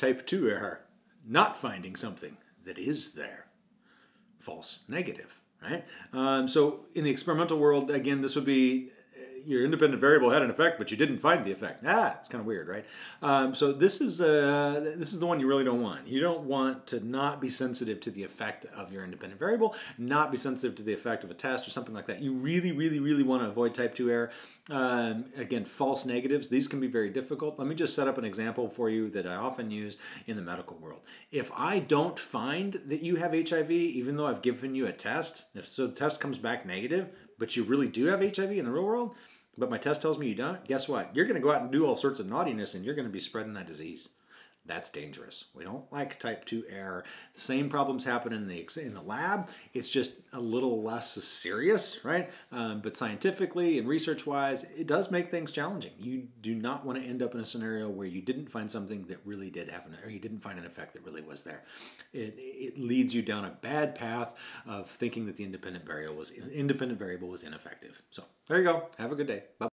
type 2 error, not finding something that is there. False negative, right? Um, so in the experimental world, again, this would be your independent variable had an effect, but you didn't find the effect. Ah, it's kind of weird, right? Um, so this is uh, this is the one you really don't want. You don't want to not be sensitive to the effect of your independent variable, not be sensitive to the effect of a test or something like that. You really, really, really want to avoid type 2 error. Um, again, false negatives, these can be very difficult. Let me just set up an example for you that I often use in the medical world. If I don't find that you have HIV, even though I've given you a test, if so the test comes back negative, but you really do have HIV in the real world, but my test tells me you don't, guess what? You're going to go out and do all sorts of naughtiness and you're going to be spreading that disease. That's dangerous. We don't like type 2 error. Same problems happen in the in the lab. It's just a little less serious, right? Um, but scientifically and research-wise, it does make things challenging. You do not want to end up in a scenario where you didn't find something that really did happen, or you didn't find an effect that really was there. It, it leads you down a bad path of thinking that the independent variable was independent variable was ineffective. So there you go. Have a good day. Bye.